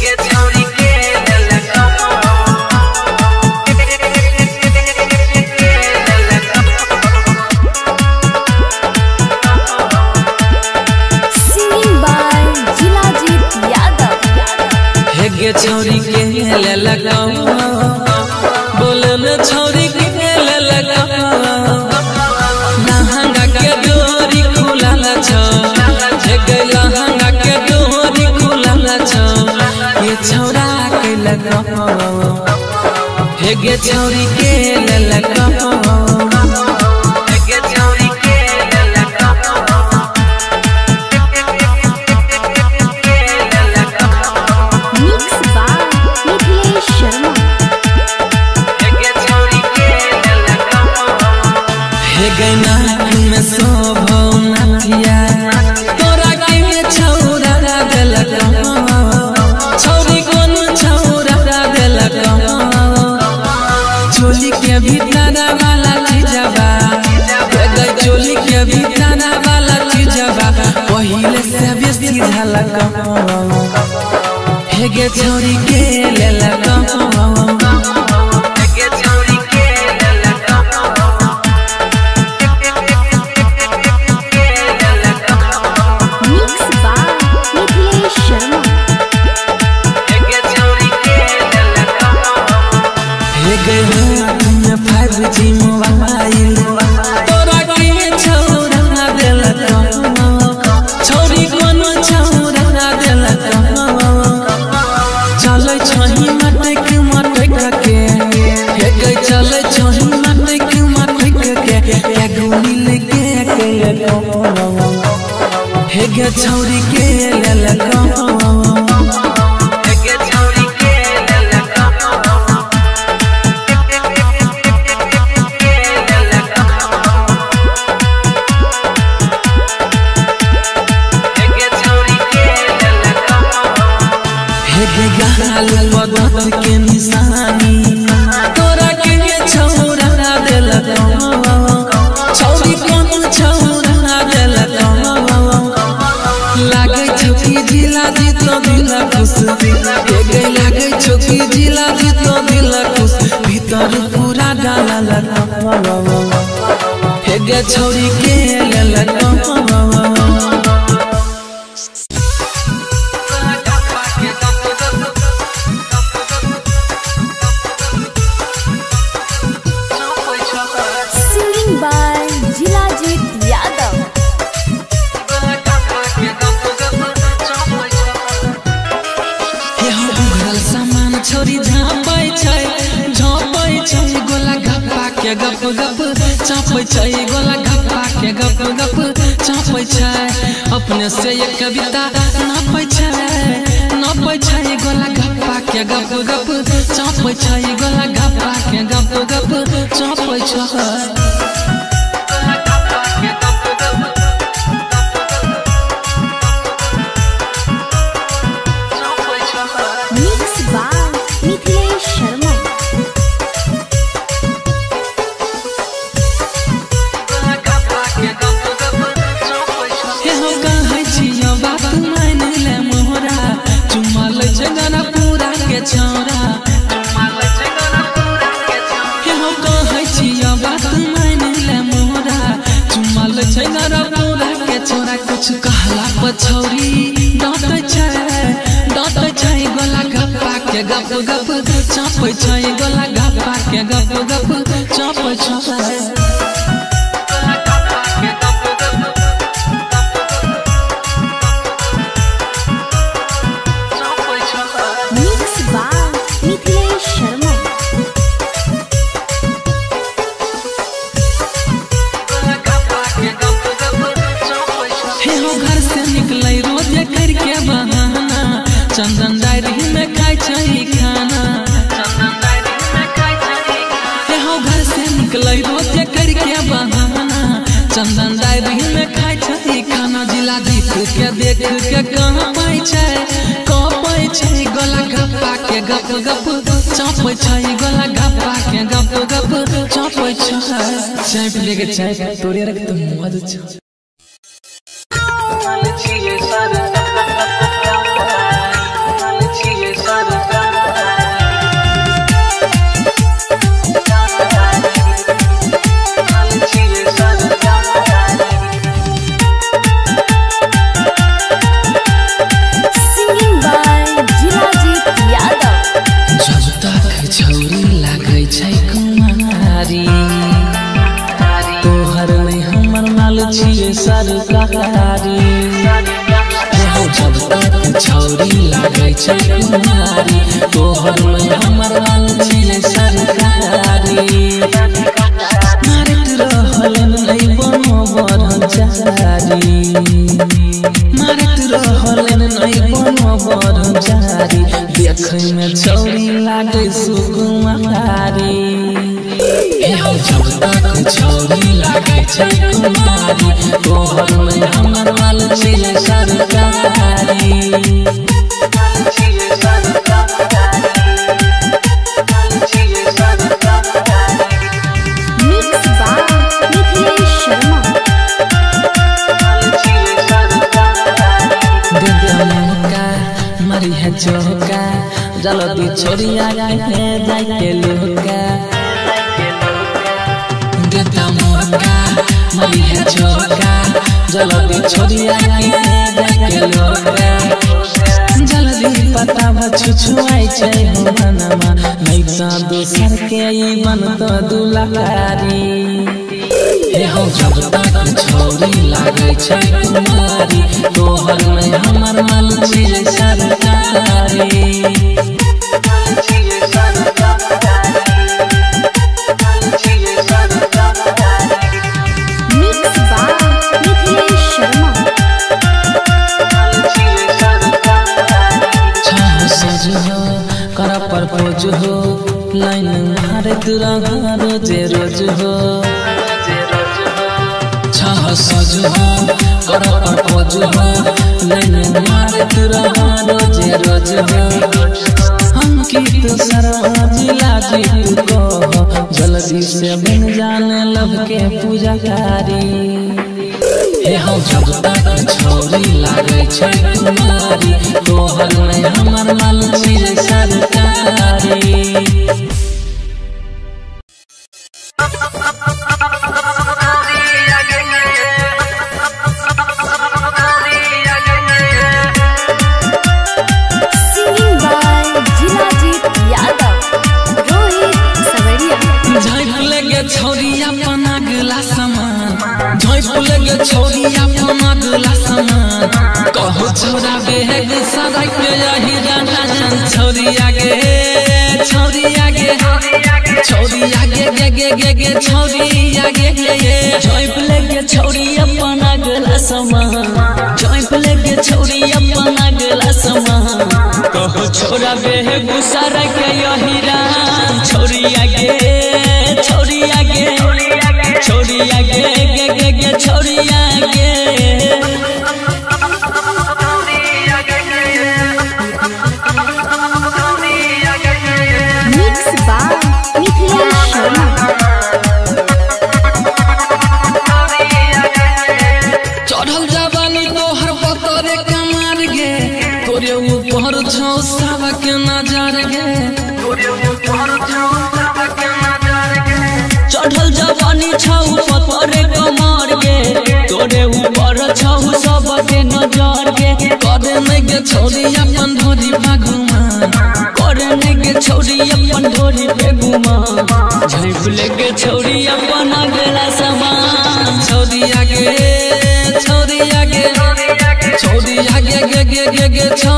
get your के ललका que छोरी झापै छै, झपै छै, गोला गप्पा के गप गप चापै छै, गोला गप्पा के गप गप चापै छै, अपने से एक कविता नापै छै। नापै छै, गोला गप्पा के गप गप चापै छै, गोला गप्पा के गप गप चापै छै। छौरी डाँट तो छै तो गोला गप्पा के गप गप चप छै, गोला गप्पा के गप गप चप छै। चंदन दाई दिन में खाई छै खाना जिला देख के देख के कहाँ पाई छै कपै छै गला गप्पा के गप गप। चपै छै गला गप्पा के गप गप। चपै छै चाय पी लेके चाय तोरे रख तो मौज छै। तारी तोहर में हमर नाल छिए सरकारी छौरी लगे छुमारी तोहर में हमर नाल छिए सरकारी मारत रहलन है बनो बरन जारी मारत रहलन है बनो बरन जारी देखे में छौरी लागे सुकुमारी। छौरी लागे छै कुमारी तोहर है चौका जल्दी छोड़िया है जाय के जल्दी छोड़िया है जाय के लोका जल्दी पता बछु छुआई छै हो मनमा नहीं तो दोसर के ई बनत दुलाकारी। हे हो जब तक छोरी लागे छै कुमारी। तोहर में हमर मन छिए सरकारी। लाइन मारे तुरा रोज़े रोज हो। सज हो हो। लाइन मारे तुरा रोज़े रोज हो। अंकित शर्मा जिला जीत को जल्दी से बन जाने लब के पूजाकारी हे हम जब तक छोरी लागे छै कुमारी। तोहर में हमर लाल छौरी अपना गला समा जॉइंट लेके छोड़ी अपना गला समा कहो छोरा बेह गुस्सा के यही छौरी आगे करे छोरी अपन धोरी भगवान करने के गे अपन धोरी घुमा झैप लेके छौरी अपन अगला समान। छोरी आगे छोरी आगे छोरी आगे, गे गे गे गे, छोरी।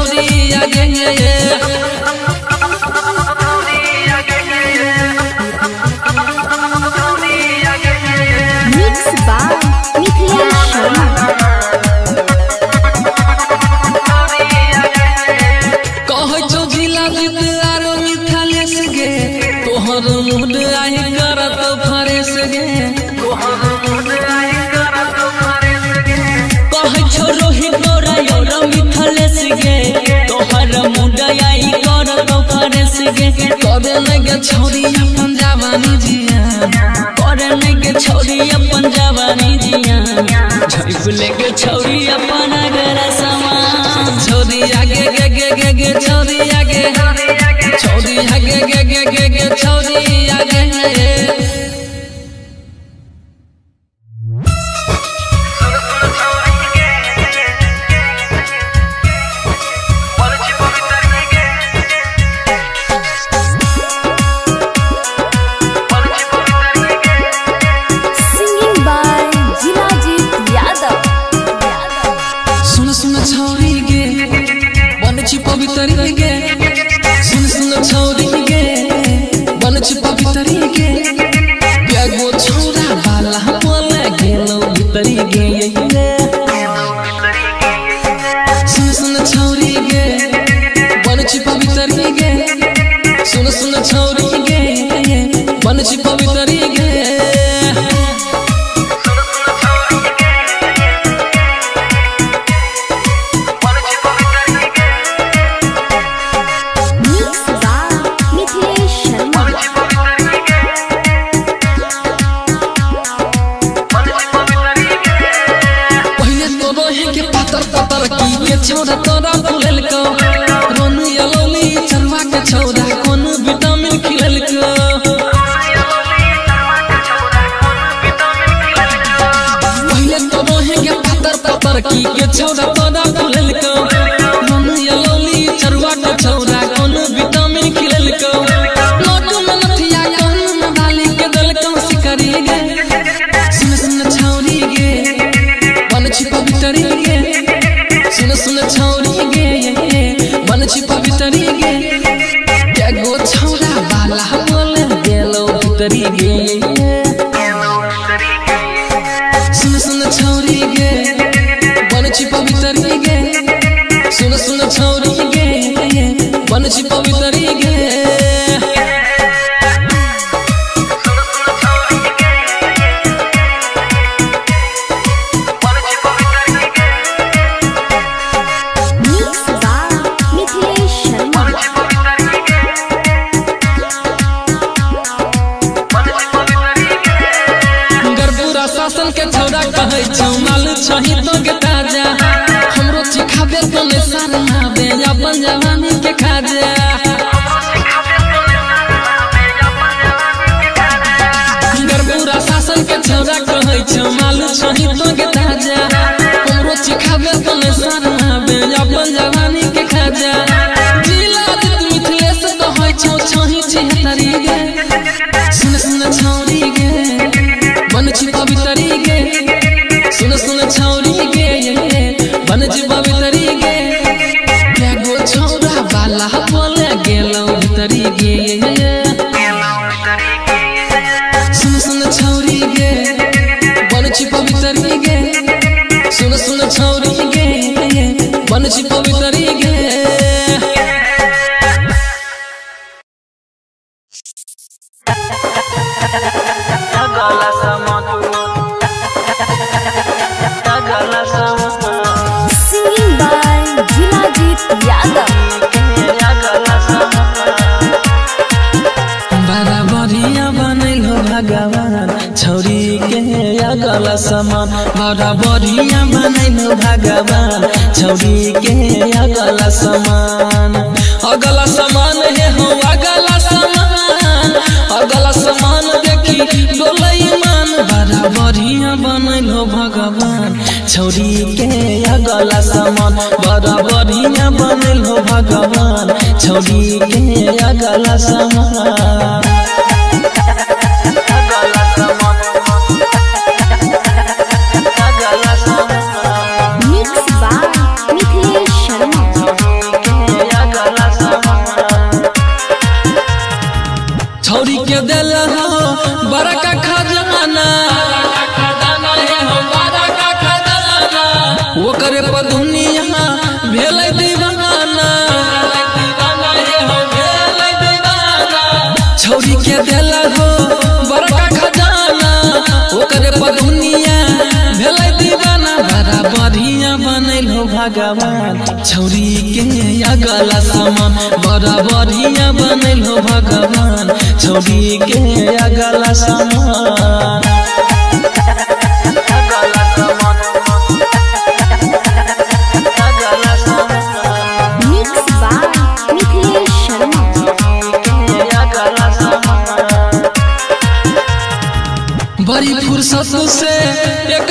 जवानी जिया झैप के छौरी अपन अगर समान छोरी आगे गे गे गे गे छोरी आगे छोरी आगे गे गे गे गे सुन सुन छौरी गे बनची पवित्र गे सुन सुन छोरी गे बनची पवित्र समान भागमा बराबरिया बनाइनु भगवान छौरी के अगला समान अगला समान हे हो अगला समान अगला समान देखि डोलै मान बराबरिया बनाइलो भगवान छौरी के अगला समान बराबरिया बनाइलो भगवान छौरी के अगला समान लाला समा बड़ा बढ़िया बनल हो भगवान छोड़ी के अगला समान। बड़ी फुर्सत से एक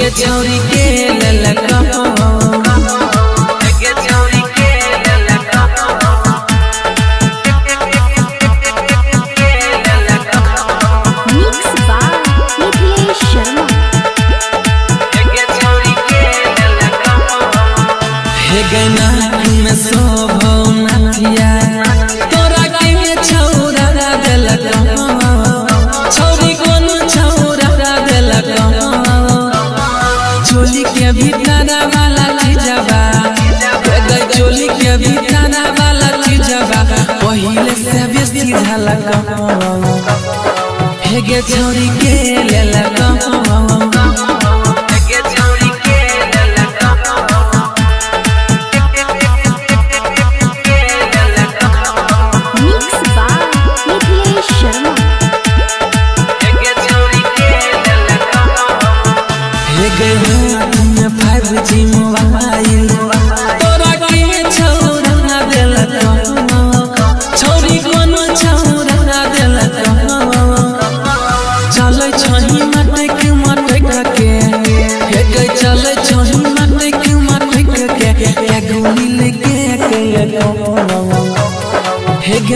के छौरी के ले गे छौरी के लेलक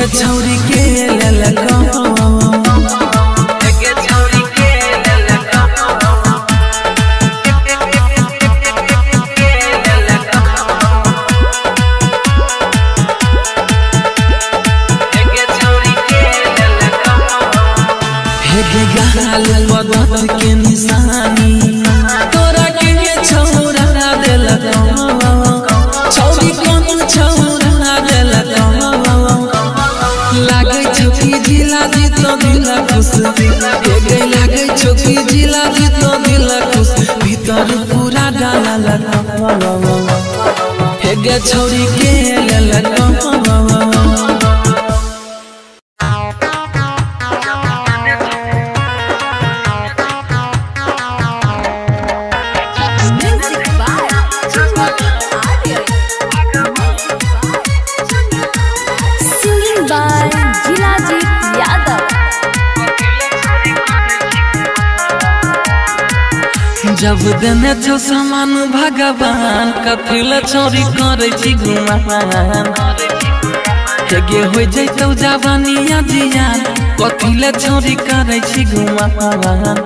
हे हेगे छौरी के कथिल चोरी करे छी गुमान हेगे हो जैतौ जवानिया जियान कथिल चोरी करे छी गुमान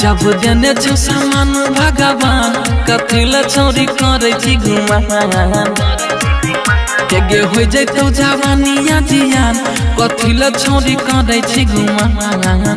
जब देने छो सामान भगवान कथिल चोरी करे छी गुमान हेगे हो जैतौ जवानिया जियान कथिल चोरी करे छी गुमान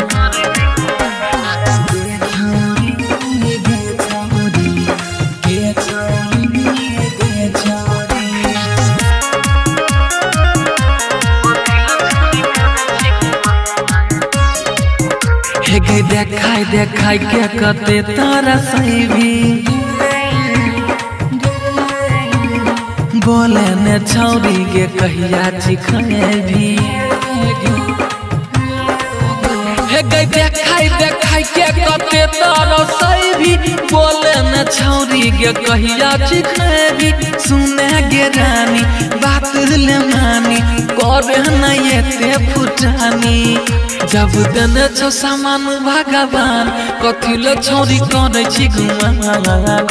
देखाई देखा के कते तारा सही भी बोले ने छौरी के कहिया चिखने भी? हेगे देखाई देखाई के कते तारा सही भी बोले ने छौरी कहिया सुने गे रानी, बात ले मानी। करे न एते फुटानी। जब देने छो सामान भगवान, कथी कथिल छौरी करे छी गुमान।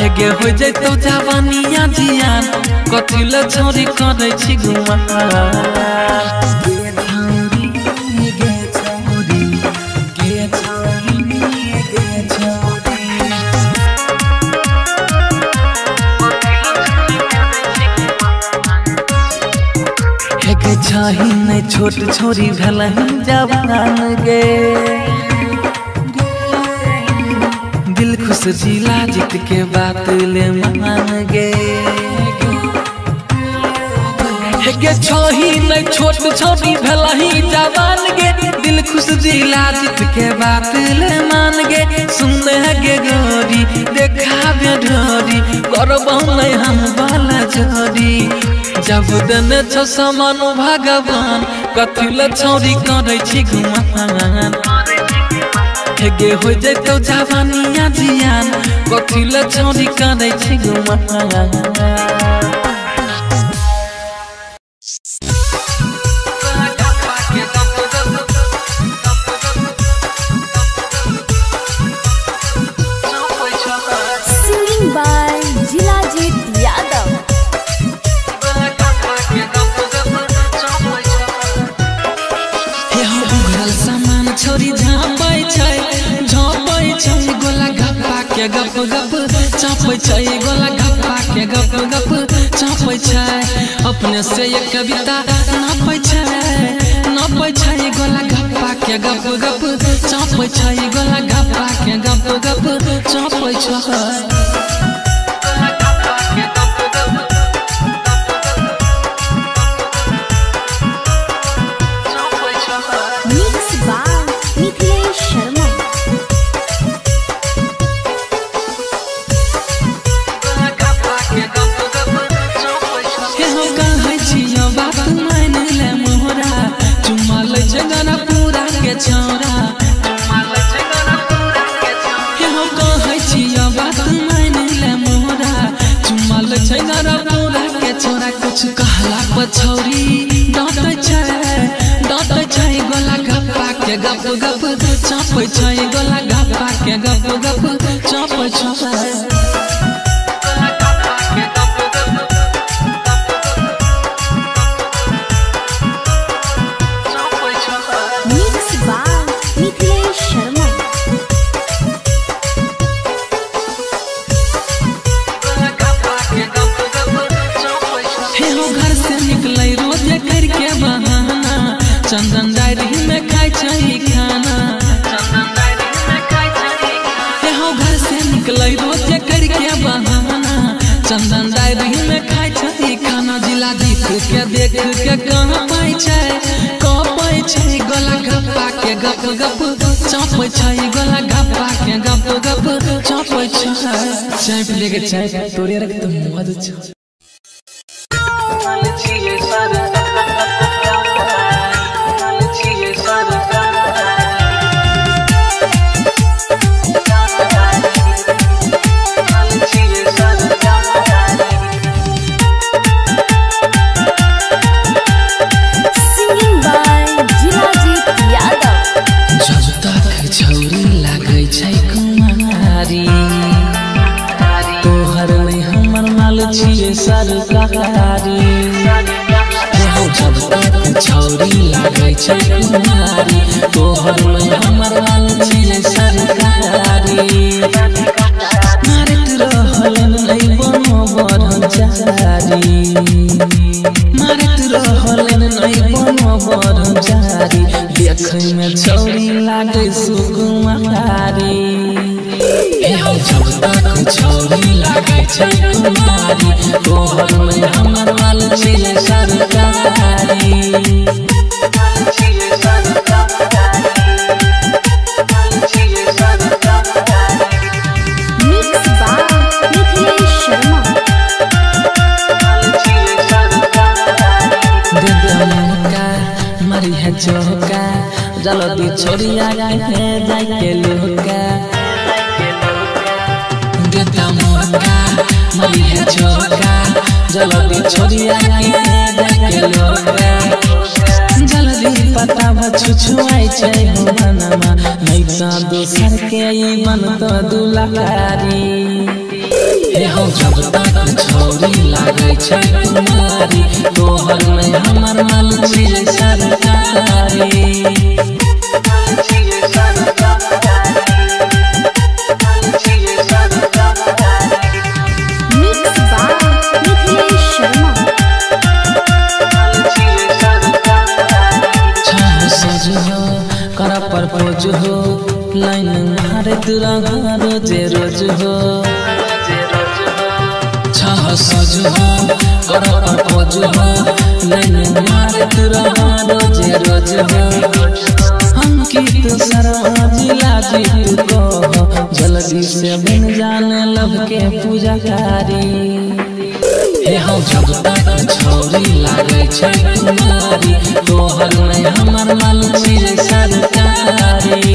हेगे हो जैतौ जवानिया जियान, कथी कथिल छौरी करे छी गुमान। नहीं छोट छोरी भलही जवान गे दिल खुश जिला जीत के बात ले मान गे हे गे छही नहीं, छोट छोटी भलही जवान गे। दिल खुश जिला जीत के बात ले मान गे। सुन गे गोरी देखा बे ढोरी। करबौ नहीं हम बाला जोड़ी जब देने छ समान भगवान, कथी ल करै छी घुमान हेगे हो जैतौ जवानिया जियान, कथी ल करै छी घुमान चापै छै, गोला गप्पा के गप गप चापै छै। अपने से एक कविता नापै छै नापै छै, गोला गप्पा के गप गप चापै छै, गोला गप्पा के गप गप चापै छै। कहला पछौरी छै डांटै छै, गोला गप्पा के गप गप चप छै, गोला गप्पा के गप गप चप छै। छै गोला गप्पा के गप गप चापै छै चाय पी लेके चाय तोरे रख तो मद छै छै छै मनमा नहीं त दोसर के ई बन तो दुलारी हे हो जब तक छोरी लागै छै कुमारी तोहर में हमर मन छै सरकारी। रंगा रोज़े रोज हो। छह सजुहा और अपन पजुहा नैन मारत रंगा रोज़े रोज हो। हम की तो सराज लाजी को जल्दी से बन जाने लब के पूजाकारी। हे हम जब तक छोरी लागे छै कुमारी, तोहर में हमर मन छिरे सरकारी।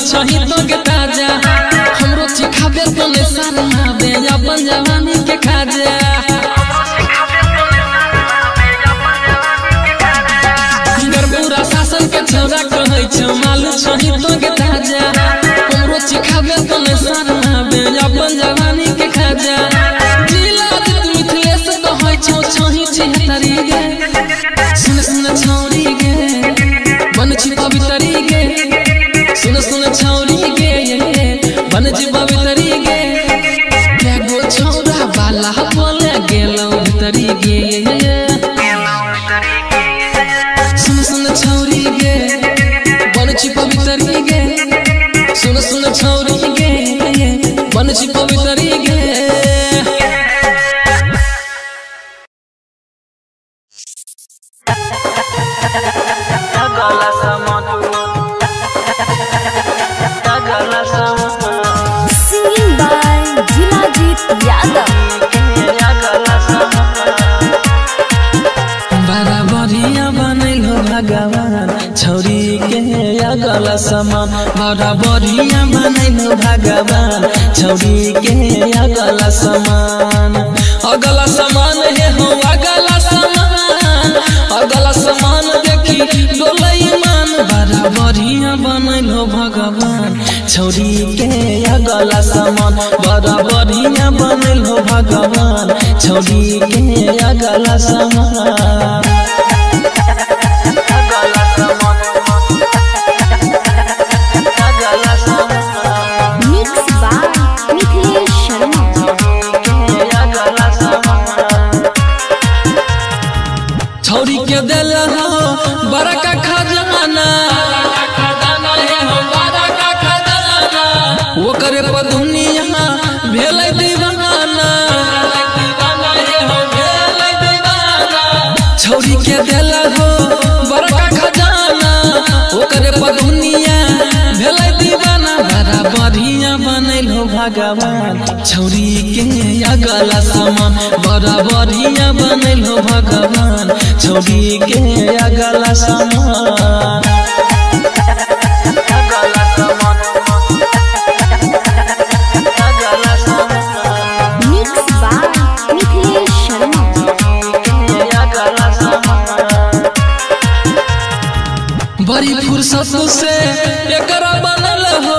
शहीदों ताज़ा। हमरो सिखाबे तो ने सारना दे अपन जवानी के खाजा। शासन के छोरा कहै छ मालू शहीदों ताज़ा। हमरो सिखाबे तो ने सारना de भगवान। छोरी के अगला समान बड़ा बढ़िया बनल हो भगवान। छोरी के अगला समान। समान बड़ा बढ़िया बनल हो भगवान छौरी के अगला समान। बड़ी फुर्सत से एकरा बनल हो।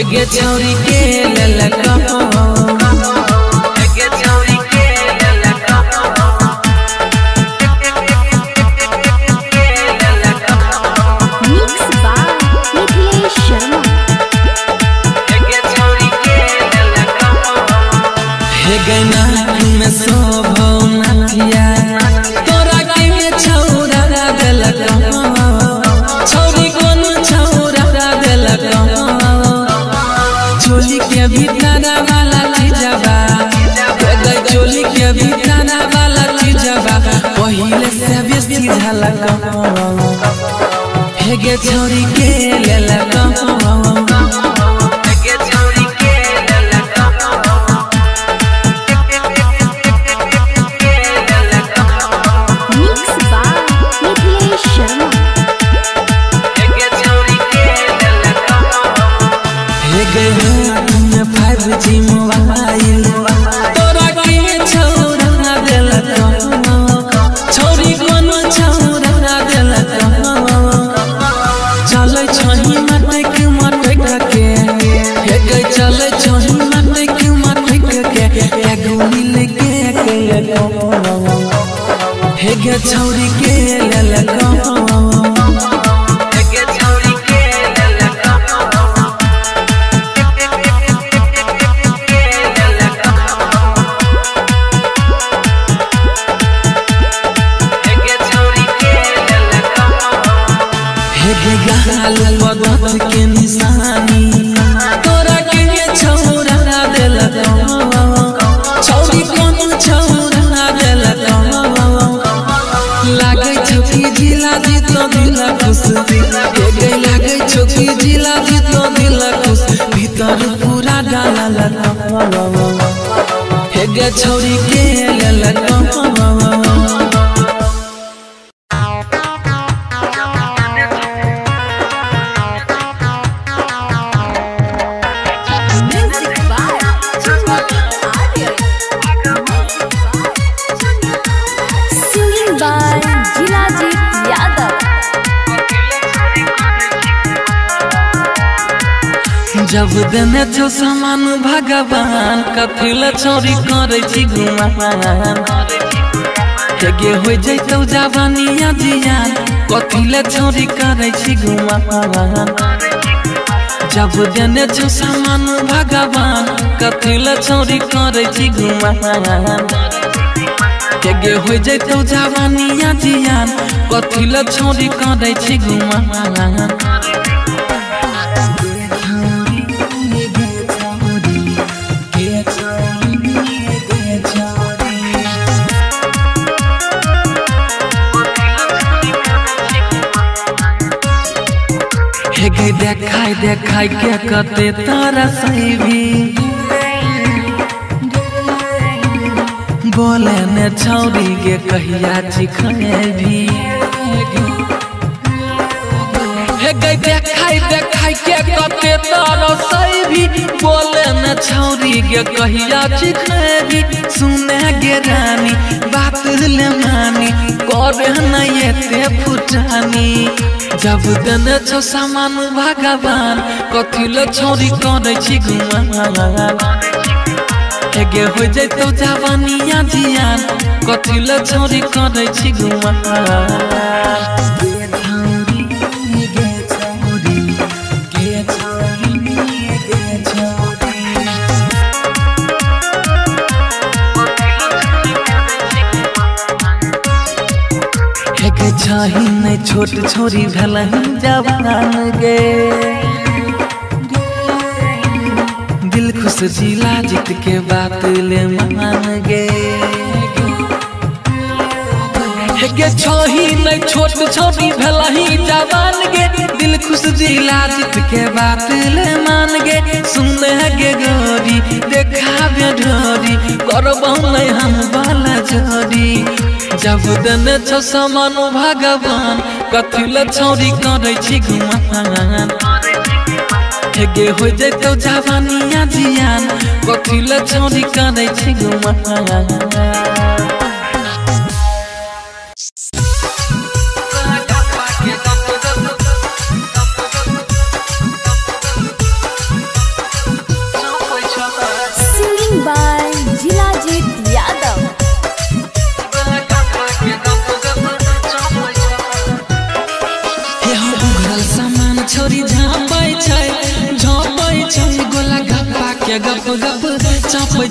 हेगे चौरी के ले हे गे छौरी के हे छौरी के लेलक जब देने छो सामान भगवान कथिल छोरी करे छी गुमान। हेगे हो जैतौ जवानिया जियान कथिल छोरी करे छी गुमान। जब देने छो सामान भगवान कथिल छोरी करे छी गुमान। हेगे हो जैतौ जवानिया जियान कथिल छोरी करे छी गुमान। देखाई देखाई के कते तारा सही बोले ने छौरी के कहिया चिखने भी। देखाई देखाई के कते तारा बोले ने छौरी के कहिया चिखने भी। सुने गे रानी, बात ले मानी। फुटानी जब देने छो सामान भगवान, कथी ले छोरी करे छी गुमान। एगे हो जैतो जवानिया जियान कथी ले छोरी करे छी गुमान। छही छोट छोरी भलही जवान गे दिल खुश जिला जीत के बात ले मान गे गे छही नहीं छोट छोरी भलही जवान गे। दिल खुश जिला जीत के बात ले मान गे। सुने गे गोरी देखाबे ढोरी करबौ नहीं हम बाला जोरी। जब देने छो समान भगवान, कथी ले छौरी करे छी गुमान। हेगे हो जैतो जवानिया जियान, कथी ले छौरी करे छी गुमान।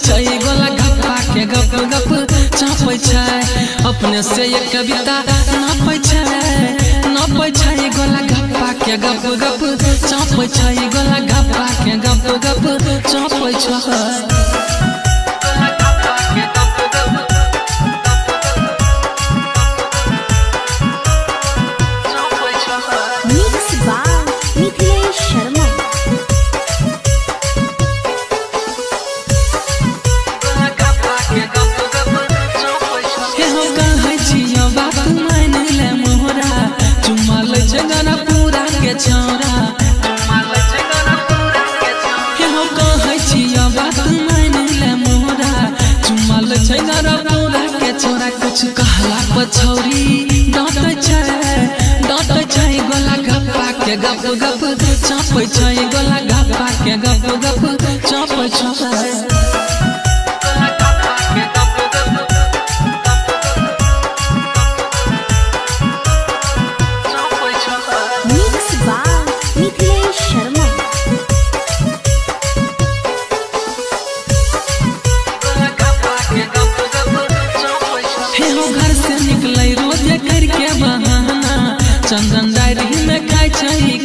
छै गोला गप्पा के गप गप चापै छै अपने से एक कविता नापै छै नापै छै गोला गप्पा के गप गप चापै छै गोला गप्पा के गप गप चापै छै चापै छै गोला गप्पा के गप गप चापै छै Mix by Mithilesh Sharma. घर से निकले रोज करके बहाना चंदन डायरी में खाई छै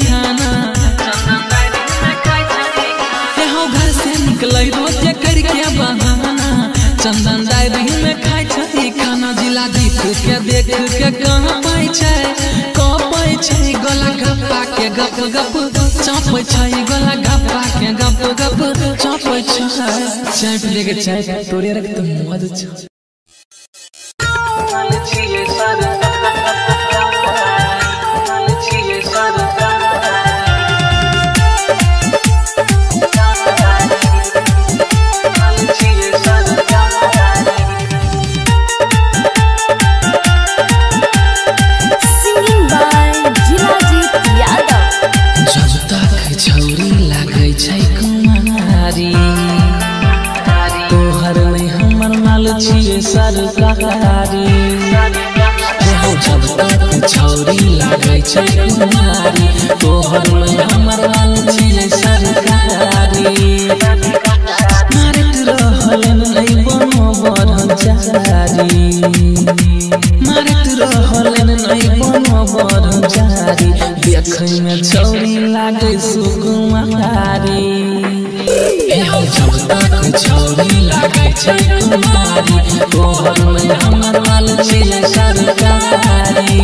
देख के कहाँ पाई छै? कपै छै, गला गप्पा के गप गप। चापै छै, गला गप्पा के गप गप। चापै छै चाय पी लेके चाय तोरे रख तुम मद छ। लागै छै कुमारी तोहर नहीं हमर माल छियै सरकारी। मारत रहलन नहीं बनो बरचारी मारत रहलन नहीं बनो बरचारी देखै में छौरी लागे सुकुमारी हे जब तक छौरी लागे छै कुमारी तोहर में हमर माल छियै सरकारी।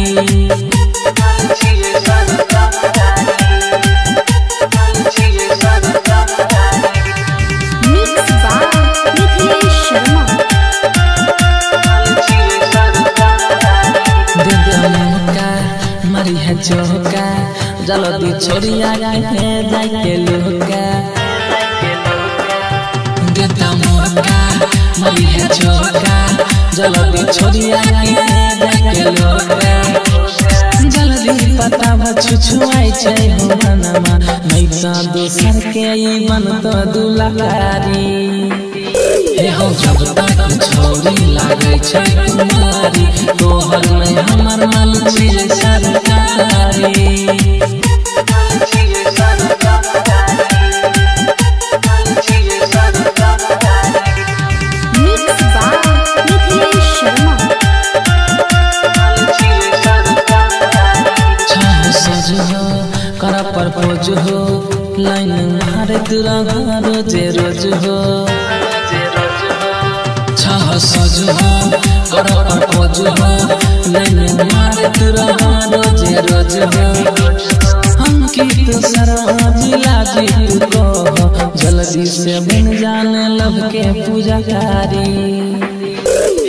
চোকা জলদি ছড়িয়া গায়ে যাইতে লোকা দেতা মোকা মারিয়া চোকা জলদি ছড়িয়া গায়ে যাইতে লোকা জলদি পাতা ভছু ছুয়াই চাই হো নামা নৈতা দোসর কে ইমান তো দুলাকারী। के हो जब तक छौरी लागे छै कुमारी तोहर में हमर मन छिए सरकारी। कर पर पहुँच हो लाइन मारे दुरागो मारत रहा रोज़े रोज हम की तो सराजी लाजी तू कह जल्दी से बन जाने लब के पूजाकारी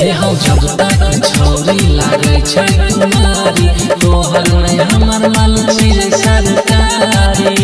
हे हम जबता के छोरी लागे छै तुम्हारी तोहर में हमर मन चीज़ सरकारी।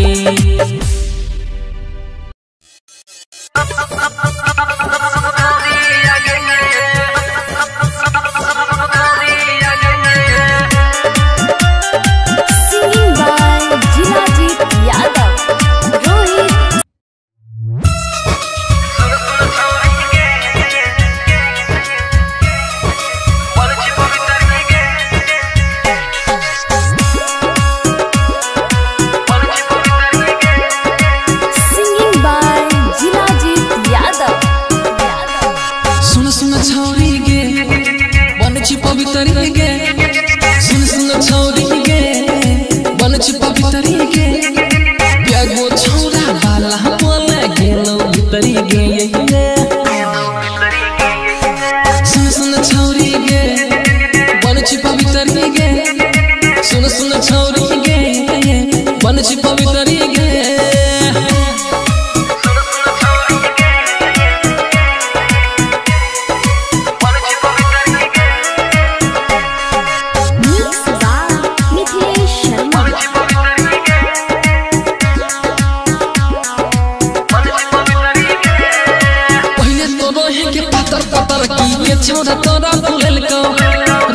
ये छोरा तोरा भूलल को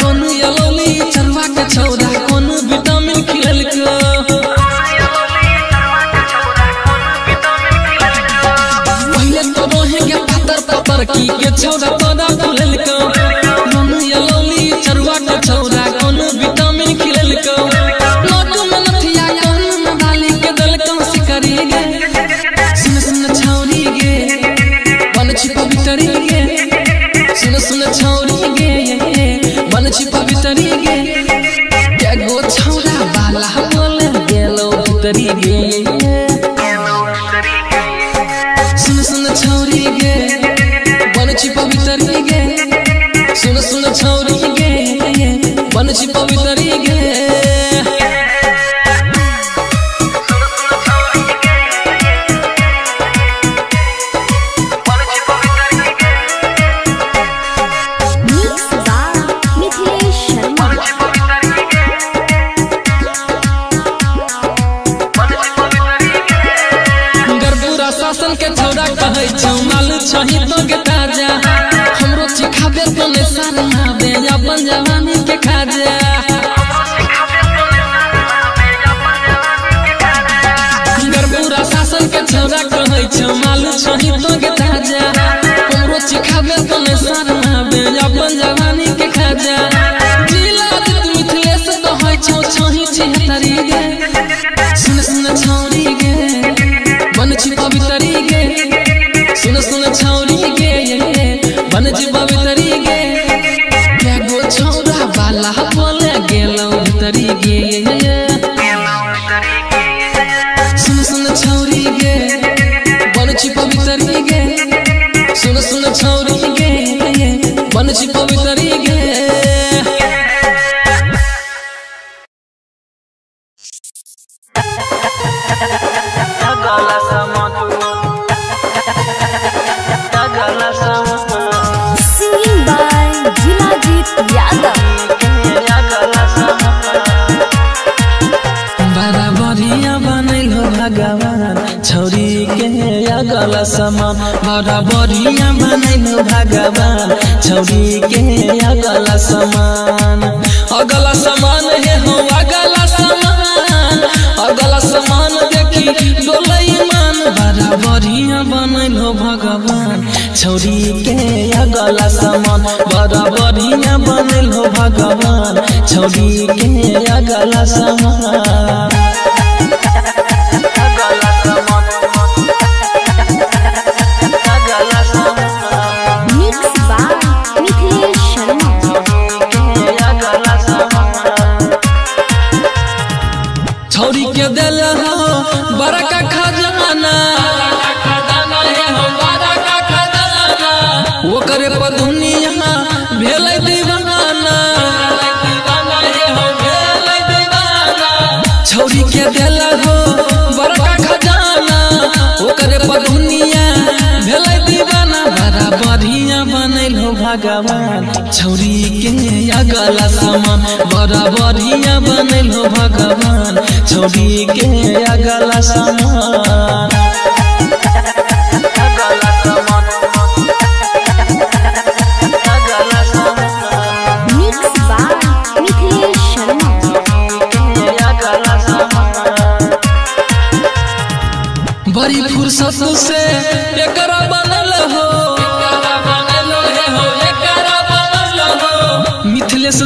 रोनू यलोनी चरवा के छोरा कोनो विटामिन खिलल को पहिले तो रोहे के पतर पतर की। ये छोरा तोरा भूलल करिए। छौरी के अगला समान भगवान। छौरी के अगला समान बड़ा बढ़िया बनल हो भगवान। छौरी के अगला समान. बड़ी फुर्सत से